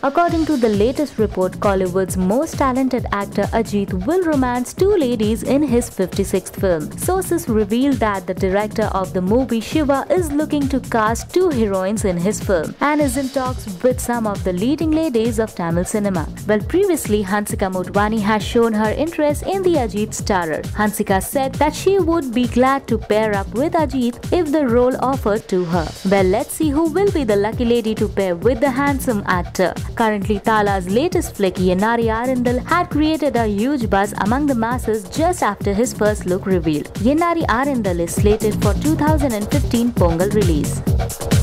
According to the latest report, Kollywood's most talented actor Ajith will romance two ladies in his 56th film. Sources reveal that the director of the movie Shiva is looking to cast two heroines in his film and is in talks with some of the leading ladies of Tamil cinema. Well, previously Hansika Motwani has shown her interest in the Ajith starrer. Hansika said that she would be glad to pair up with Ajith if the role offered to her. Well, let's see who will be the lucky lady to pair with the handsome actor. Currently, Thala's latest flick Yennai Arindhaal had created a huge buzz among the masses just after his first look revealed. Yennai Arindhaal is slated for 2015 Pongal release.